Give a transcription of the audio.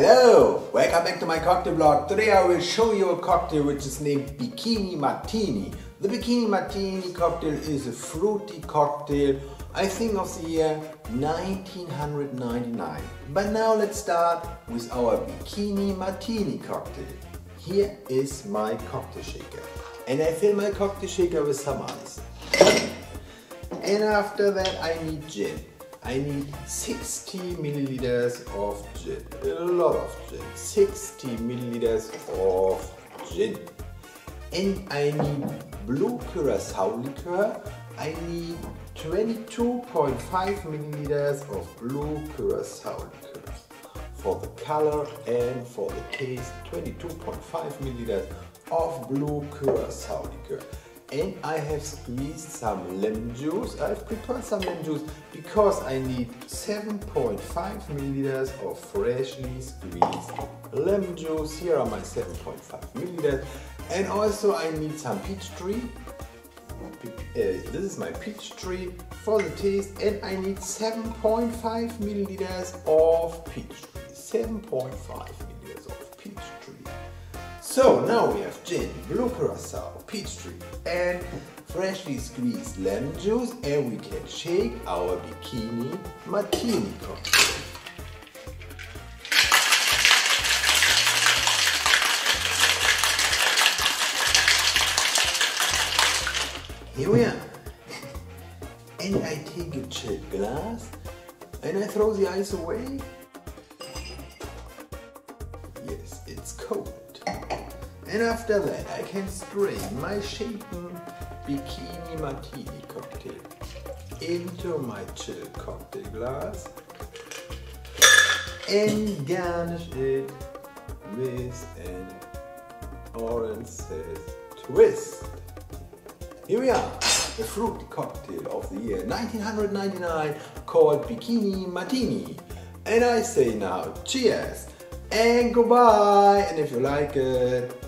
Hello, welcome back to my cocktail blog. Today I will show you a cocktail which is named Bikini Martini. The Bikini Martini cocktail is a fruity cocktail, I think of the year 1999. But now let's start with our Bikini Martini cocktail. Here is my cocktail shaker. And I fill my cocktail shaker with some ice. And after that I need gin. I need 60 milliliters of gin. A lot of gin. 60 milliliters of gin. And I need blue curacao liqueur. I need 22.5 milliliters of blue curacao liqueur. For the color and for the taste, 22.5 milliliters of blue curacao liqueur and I have squeezed some lemon juice. I've prepared some lemon juice because I need 7.5 milliliters of freshly squeezed lemon juice. Here are my 7.5 milliliters. And also I need some Peachtree. Uh, this is my Peachtree for the taste and I need 7.5 milliliters of Peachtree. 7.5 So now we have gin, blue curacao, Peachtree and freshly squeezed lemon juice and we can shake our bikini martini cocktail. Here we are. And I take a chilled glass and I throw the ice away. And after that I can strain my shaken Bikini Martini cocktail into my chilled cocktail glass and garnish it with an orange twist. Here we are, the fruit cocktail of the year 1999 called Bikini Martini. And I say now cheers and goodbye and if you like it